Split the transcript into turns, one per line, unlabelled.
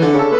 Música